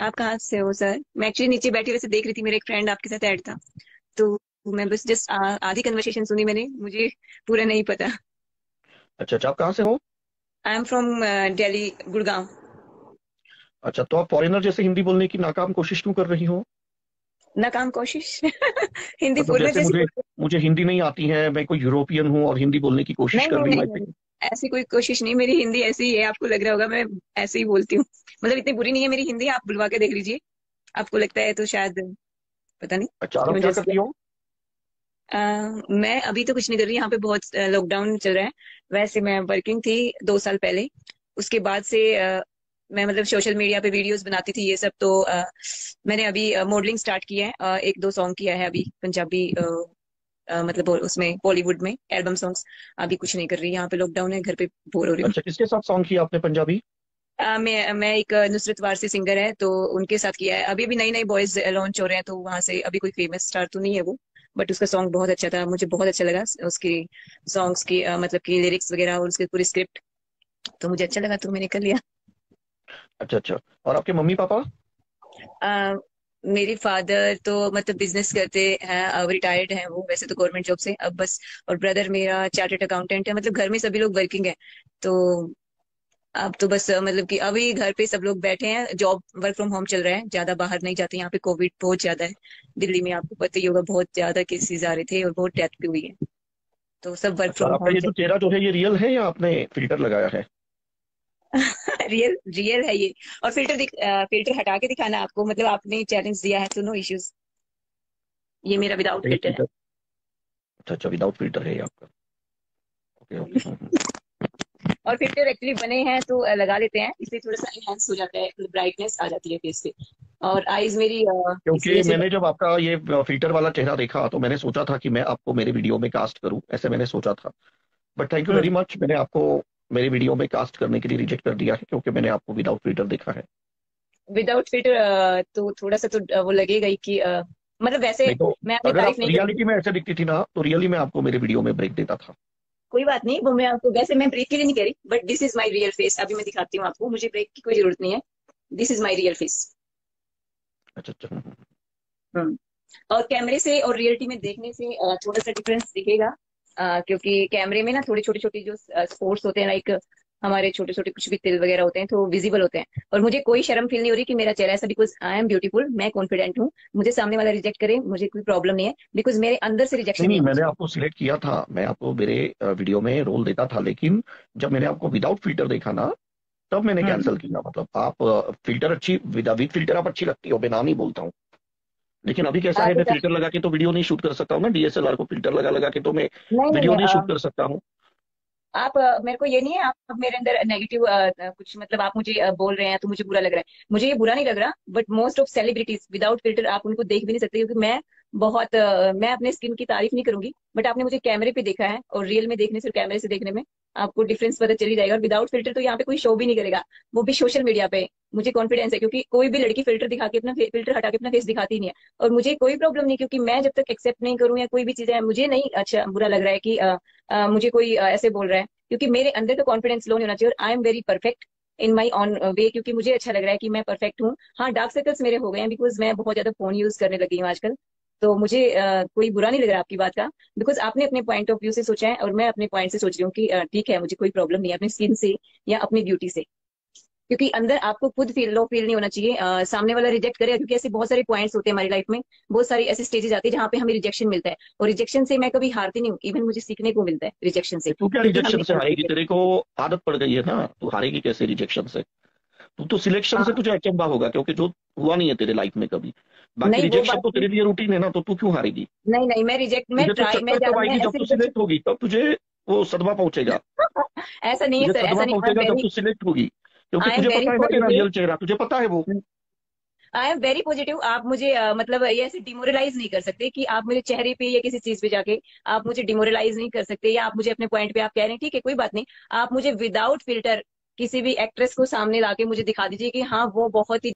आप कहाँ से हो सर। मैं एक्चुअली नीचे बैठी वैसे देख रही थी मेरा एक फ्रेंड आपके साथ ऐड था। तो मैं बस जस्ट आधी कन्वर्सेशन सुनी मैंने मुझे पूरा नहीं पता। अच्छा अच्छा आप कहाँ से हो? I am from Delhi Gurgaon अच्छा तो आप फॉरेनर जैसे हिंदी बोलने की नाकाम कोशिश क्यों कर रही हो? नाकाम कोशिश? हिंदी मतलब बोलने जैसे जैसी मुझे मुझे हिंदी नहीं आती है मैं कोई यूरोपियन हूँ और हिंदी बोलने की कोशिश नहीं कर रही हूँ ऐसी कोई कोशिश नहीं मेरी हिंदी ऐसी ही है आपको लग रहा होगा मैं ऐसे ही बोलती हूँ। मतलब इतनी बुरी नहीं है मेरी हिंदी आप बुलवा के देख लीजिए। आपको लगता है तो शायद पता नहीं। अच्छा हो? मैं अभी तो कुछ नहीं कर रही यहाँ पे बहुत लॉकडाउन चल रहा है। वैसे मैं वर्किंग थी दो साल पहले। उसके बाद से अ, मैं मतलब सोशल मीडिया पे वीडियोस बनाती थी ये सब तो अ, मैंने अभी मॉडलिंग स्टार्ट किया है। एक दो सॉन्ग किया है अभी पंजाबी अ, मतलब उसमें बॉलीवुड में एल्बम सॉन्ग्स अभी कुछ नहीं कर रही यहाँ पे लॉकडाउन है घर पे बोर हो रही अच्छा किसके साथ सॉन्ग किया आपने पंजाबी? अ, मैं मैं एक नुसरत वारसी सिंगर है तो उनके साथ किया है। अभी अभी नई नई बॉयज़ लॉन्च हो रहे हैं तो वहाँ से अभी कोई फ़ेमस स्टार तो नहीं है वो बट उसका सॉन्ग बहुत अच्छा था मुझे बहुत अच्छा लगा उसकी सॉन्ग्स की अ, मतलब की लिरिक्स वगैरह और उसकी पूरी स्क्रिप्ट तो मुझे अच्छा लगा तो मैंने कर लिया। अच्छा अच्छा। और आपके मम्मी पापा मेरे फादर तो मतलब बिज़नेस करते हैं अब रिटायर्ड हैं वो वैसे तो गवर्नमेंट जॉब से अब बस और ब्रदर मेरा चार्टर्ड अकाउंटेंट है मतलब घर में सभी लोग वर्किंग है तो अब तो बस मतलब कि अभी घर पे सब लोग बैठे हैं जॉब वर्क फ्रॉम होम चल रहा है ज़्यादा बाहर नहीं जाते यहाँ पे कोविड बहुत ज़्यादा है दिल्ली में आपको पता ही होगा बहुत ज़्यादा केसेस आ रहे थे और बहुत डेथ भी हुई है तो सब वर्क फ्रॉम होम ये जो चेहरा जो है ये रियल है या आपने फ़िल्टर लगाया है? रियल रियल है ये। और फ़िल्टर दिख फ़िल्टर हटा के दिखाना आपको मतलब आपने चैलेंज दिया है तो नो इश्यूज़ ये मेरा विदाउट फ़िल्टर है। अच्छा अच्छा विदाउट फ़िल्टर है ये आपका। Okay okay hmm, hmm. और फ़िल्टर एक्चुअली बने हैं तो लगा लेते हैं। इससे थोड़ा सा इनहेंस हो जाता है ब्राइटनेस आ जाती है फेस पे और आईज मेरी क्योंकि मैंने जब आपका ये फ़िल्टर वाला चेहरा देखा तो मैंने सोचा था कि मैं आपको मेरे वीडियो में कास्ट करूँ ऐसे मैंने सोचा था। But thank you very much मैंने आपको मेरे वीडियो में कास्ट करने के लिए रिजेक्ट कर दिया है क्योंकि मैंने आपको विदाउट फ़िल्टर देखा है। विदाउट फ़िल्टर तो थोड़ा सा तो वो लगेगा ही कि मतलब वैसे तो मैं अपनी अगर आप नहीं रियलिटी में ऐसे दिखती थी ना तो रियली मैं आपको मेरे वीडियो में ब्रेक देता था। कोई बात नहीं वो मैं आपको वैसे मैं ब्रेक के लिए नहीं कह रही but this is my real face अभी मैं दिखाती हूँ आपको मुझे ब्रेक की कोई ज़रूरत नहीं है। This is my real face अच्छा अच्छा। हम्म, और कैमरे से और रियलिटी में देखने से थोड़ा सा डिफरेंस दिखेगा। क्योंकि कैमरे में ना थोड़ी छोटी छोटी जो स्पोर्ट्स होते हैं लाइक हमारे छोटे छोटे कुछ भी तिल वगैरह होते हैं तो विजिबल होते हैं। और मुझे कोई शर्म फील नहीं हो रही कि मेरा चेहरा ऐसा बिकॉज़ आई एम ब्यूटीफुल मैं कॉन्फिडेंट हूँ। मुझे सामने वाला रिजेक्ट करे मुझे कोई प्रॉब्लम नहीं है बिकॉज़ मेरे अंदर से नहीं रिजेक्शन नहीं नहीं होना मैंने आपको सिलेक्ट किया था। मैं आपको मेरे वीडियो में रोल देता था लेकिन जब मैंने आपको विदाउट फ़िल्टर देखा ना तब मैंने हम्म। कैंसिल किया मतलब आप फ़िल्टर अच्छी विद फ़िल्टर आप अच्छी लगती हो बिना नहीं बोलता हूँ। लेकिन अभी कैसा है मैं फ़िल्टर लगा के तो वीडियो नहीं शूट कर सकता हूँ ना डीएसएलआर को फ़िल्टर लगा लगा के तो मैं वीडियो नहीं शूट कर सकता हूँ। आप मेरे को ये नहीं है आप मेरे अंदर नेगेटिव कुछ मतलब आप मुझे बोल रहे हैं तो मुझे बुरा लग रहा है। मुझे ये बुरा नहीं लग रहा but most of celebrities without filter आप उनको देख भी नहीं सकते क्योंकि मैं बहुत मैं अपने स्किन की तारीफ़ नहीं करूँगी बट आपने मुझे कैमरे पे देखा है और रियल में देखने से कैमरे से देखने में आपको डिफरेंस पता चली जाएगा। और विदाउट फ़िल्टर तो यहाँ पे कोई शो भी नहीं करेगा वो भी सोशल मीडिया पे। मुझे कॉन्फिडेंस है क्योंकि कोई भी लड़की फ़िल्टर दिखा के अपना फ़िल्टर हटा के अपना फेस दिखाती नहीं है। और मुझे कोई प्रॉब्लम नहीं क्योंकि मैं जब तक एक्सेप्ट नहीं करूँ या कोई भी चीज़ें मुझे नहीं अच्छा बुरा लग रहा है कि अ, अ, मुझे कोई अ, ऐसे बोल रहा है। क्योंकि मेरे अंदर तो कॉन्फिडेंस लो नहीं होना चाहिए और I am very perfect in my own way क्योंकि मुझे अच्छा लग रहा है कि मैं परफेक्ट हूँ। हाँ डार्क सर्कल्स मेरे हो गए हैं बिकॉज़ मैं बहुत ज़्यादा फ़ोन यूज़ करने लगी हूँ आजकल। तो मुझे अ, कोई बुरा नहीं लग रहा आपकी बात का बिकॉज़ आपने अपने पॉइंट ऑफ़ व्यू से सोचा है और मैं अपने पॉइंट से सोच रही हूँ कि ठीक है मुझे कोई प्रॉब्लम नहीं है अपनी स्किन से या अपनी ब्यूटी से। क्योंकि अंदर आपको खुद फील लो फील नहीं होना चाहिए। अ, सामने वाला रिजेक्ट करे क्योंकि ऐसे बहुत सारे पॉइंट्स होते हैं हमारी लाइफ में। बहुत सारी ऐसी स्टेजेस आती है जहाँ पे हमें रिजेक्शन मिलता है। और रिजेक्शन से मैं कभी हारती नहीं हूँ। इवन मुझे सीखने को मिलता है रिजेक्शन से। तू क्या रिजेक्शन से हारेगी। तेरे को आदत पड़ गई है ना। तू हारेगी कैसे रिजेक्शन से? तू तो सिलेक्शन से हाँ। तुझे अचंभा होगा क्योंकि जो हुआ नहीं है तेरे लाइफ में कभी। बाकी रिजेक्शन तो तेरे लिए रूटीन है ना तो तू क्यों हारेगी? नहीं नहीं मैं रिजेक्ट मैं ट्राई मैं जब तू सिलेक्ट होगी तब तुझे वो सदमा पहुंचेगा। ऐसा नहीं है सर ऐसा नहीं पहुंचेगा जब तू सिलेक्ट होगी। क्योंकि तुझे पता है तेरा रियल चेहरा तुझे पता है वो। आई एम वेरी पॉजिटिव आप मुझे uh, मतलब ये ऐसे डिमोरलाइज नहीं कर सकते कि आप मुझे चेहरे पे या किसी चीज़ पे जाके आप मुझे डिमोरलाइज नहीं कर सकते या आप मुझे अपने पॉइंट पे आप कह रहे हैं ठीक है कोई बात नहीं। आप मुझे विदाउट फ़िल्टर किसी भी एक्ट्रेस को सामने लाके मुझे दिखा दीजिए कि हाँ वो बहुत ही